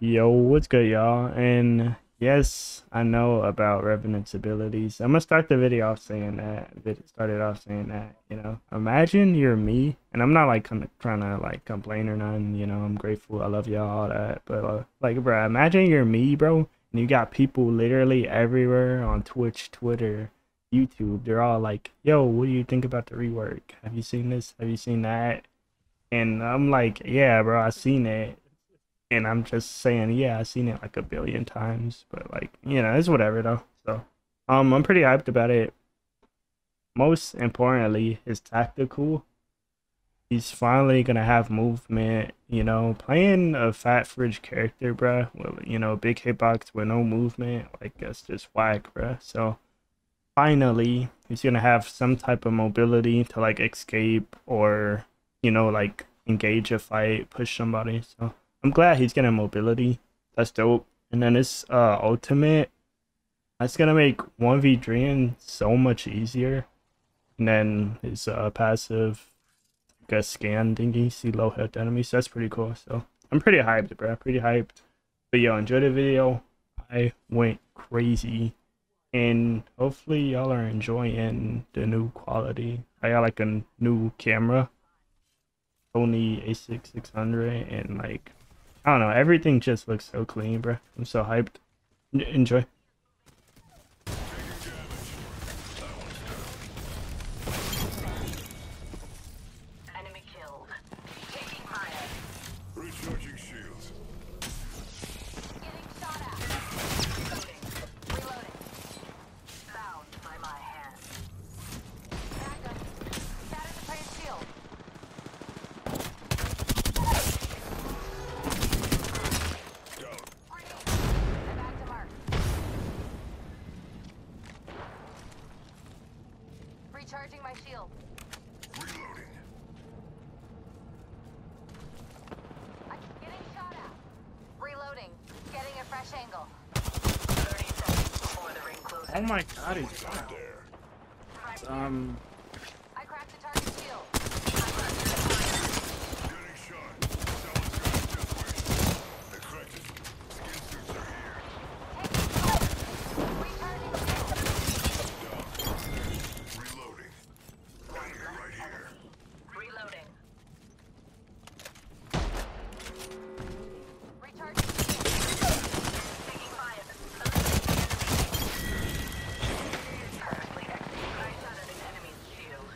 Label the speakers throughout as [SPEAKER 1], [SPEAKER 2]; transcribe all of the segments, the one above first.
[SPEAKER 1] Yo, what's good, y'all? And yes, I know about Revenant's abilities. I'm gonna start the video off saying that. Vid started off saying that. You know, imagine you're me, and I'm not like trying to like complain or nothing. You know, I'm grateful. I love y'all, all that. But uh, like, bro, imagine you're me, bro, and you got people literally everywhere on Twitch, Twitter, YouTube. They're all like, "Yo, what do you think about the rework? Have you seen this? Have you seen that?" And I'm like, "Yeah, bro, I seen it." And I'm just saying, yeah, I've seen it like a billion times, but like, you know, it's whatever though. So, um, I'm pretty hyped about it. Most importantly, it's tactical. He's finally gonna have movement. You know, playing a fat fridge character, bruh. Well, you know, big hitbox with no movement, like that's just whack, bruh. So, finally, he's gonna have some type of mobility to like escape or, you know, like engage a fight, push somebody. So I'm glad he's getting mobility. That's dope. And then his uh, ultimate, that's gonna make 1v3 so much easier. And then his uh, passive, like a scan thingy, see low health enemies. That's pretty cool. So I'm pretty hyped, bro. Pretty hyped. But yo, enjoy the video. I went crazy. And hopefully y'all are enjoying the new quality. I got like a new camera. Sony a6 600 and like I don't know. Everything just looks so clean, bro. I'm so hyped. Enjoy.
[SPEAKER 2] Recharging my shield.
[SPEAKER 3] Reloading.
[SPEAKER 2] I'm getting shot at. Reloading. Getting a fresh angle. 30 seconds before the ring closes.
[SPEAKER 1] Oh my god, he's
[SPEAKER 3] Out there.
[SPEAKER 1] um
[SPEAKER 2] I cracked the target shield.
[SPEAKER 3] Getting shot. Someone's going this way. I cracked it. Skin suits are here.
[SPEAKER 2] Recharging shield.
[SPEAKER 3] Reloading. Enemy right here.
[SPEAKER 2] Reloading. Recharging shield. Taking fire. Perfectly executed. I shot at an enemy's shield.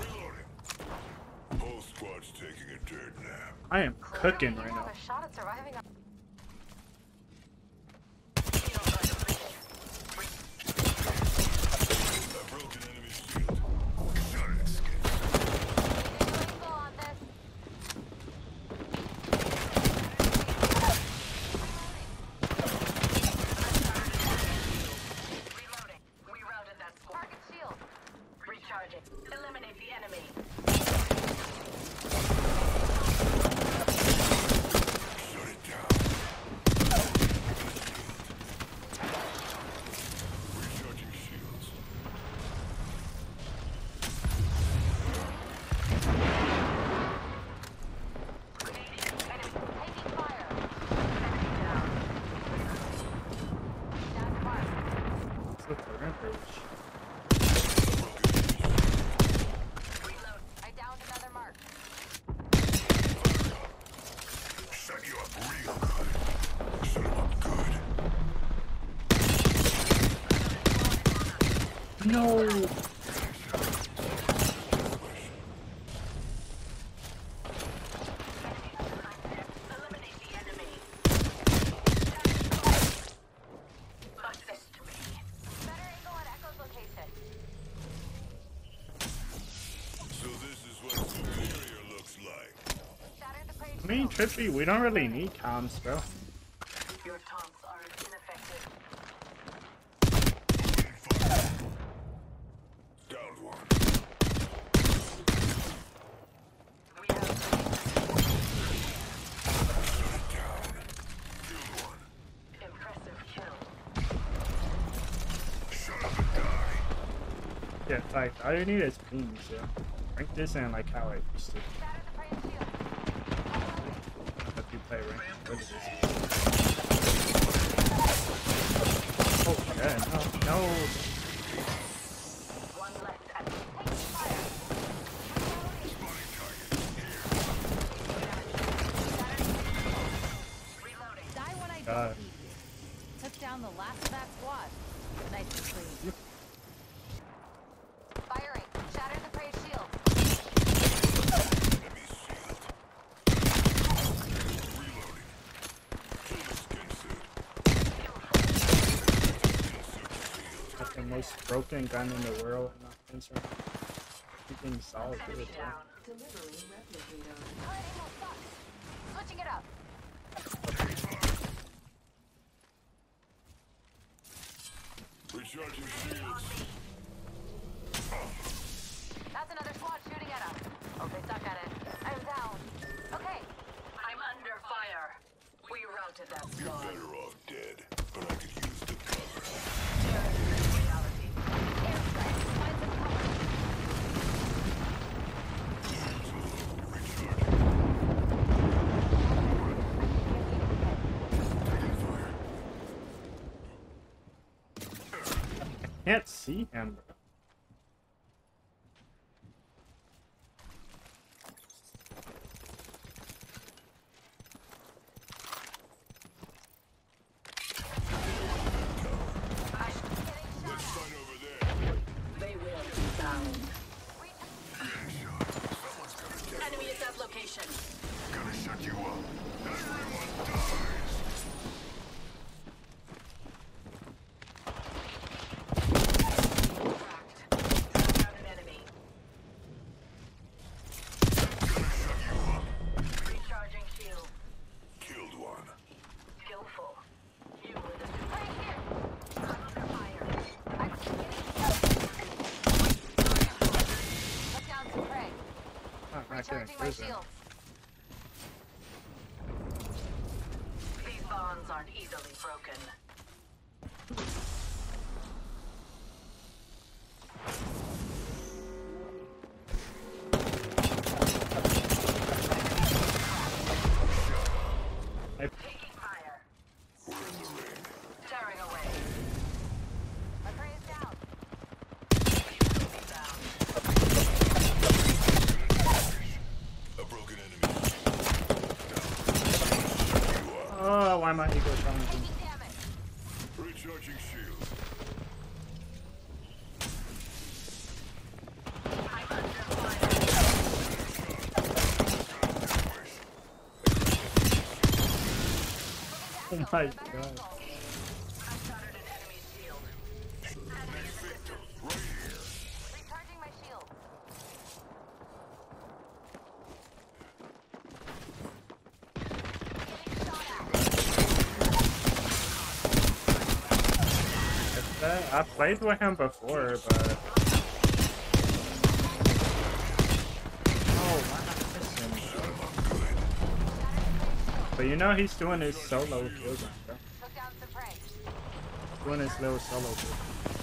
[SPEAKER 3] Reloading. Whole squad's taking a dirt nap.
[SPEAKER 1] I am cooking right
[SPEAKER 2] you
[SPEAKER 1] now.
[SPEAKER 2] have a shot at surviving. a-
[SPEAKER 3] A broken enemy shield. Shot at skin.
[SPEAKER 2] Angle on this. Reloading. We routed that squad. Target shield. Recharging. Eliminate the enemy.
[SPEAKER 3] Shut it down. Recharging shields.
[SPEAKER 2] Enemy taking fire. Enemy down. Down to mark.
[SPEAKER 1] Let's look for rampage.
[SPEAKER 2] Reload. I downed another mark.
[SPEAKER 3] Set you up real good. Set 'em up good.
[SPEAKER 1] No.
[SPEAKER 2] Eliminate the enemy. Assist me. Better angle at Echo's location.
[SPEAKER 3] So this is what superior looks like.
[SPEAKER 2] Shattered the
[SPEAKER 1] I mean. Trippy, we don't really need comms, bro.
[SPEAKER 2] Your taunts are ineffective.
[SPEAKER 3] Downed one.
[SPEAKER 2] We have
[SPEAKER 3] Shut down. Killed one.
[SPEAKER 2] impressive kill.
[SPEAKER 3] Shut up and die.
[SPEAKER 1] Yeah, like all you need is pings, yeah. Rank this in like how I used to. Okay, right. Oh, no. no. God.
[SPEAKER 4] Took down the last of that squad. Nice and clean.
[SPEAKER 1] most broken gun in the world, I'm not concerned. Freaking solid, dude. see,
[SPEAKER 2] and my
[SPEAKER 1] prison. Oh, why my ego challenging?
[SPEAKER 3] Recharging shield.
[SPEAKER 1] Oh my god. that. I played with him before, but... But you know he's doing his solo kills, bro. Doing his little solo
[SPEAKER 2] kills.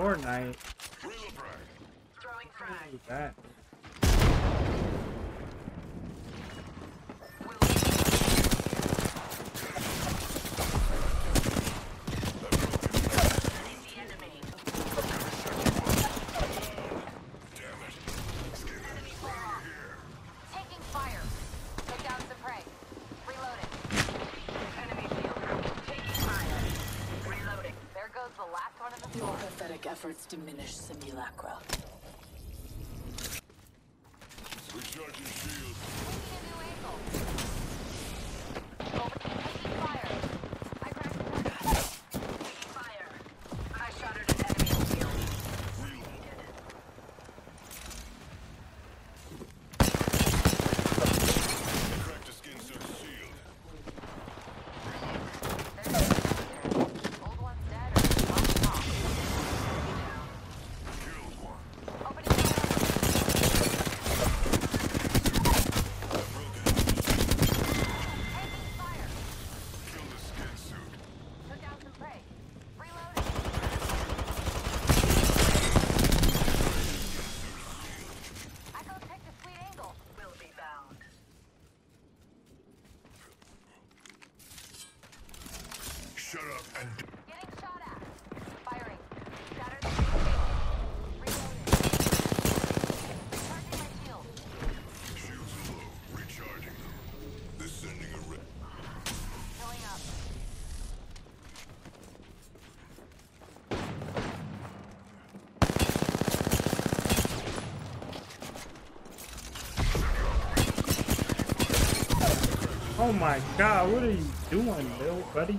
[SPEAKER 1] Fortnite.
[SPEAKER 2] Throwing frag.
[SPEAKER 5] What
[SPEAKER 1] is
[SPEAKER 5] that? efforts diminish simulacra.
[SPEAKER 1] my
[SPEAKER 3] god, what are you doing, little buddy?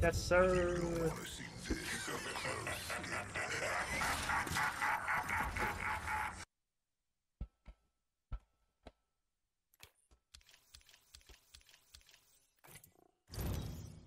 [SPEAKER 3] Yes, sir.